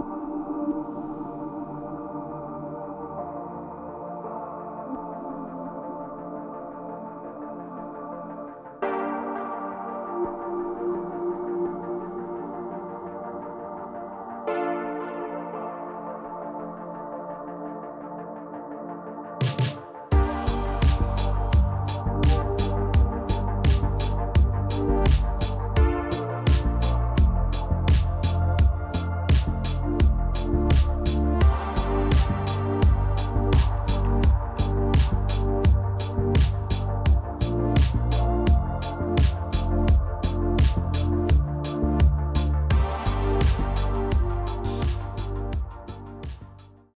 うん。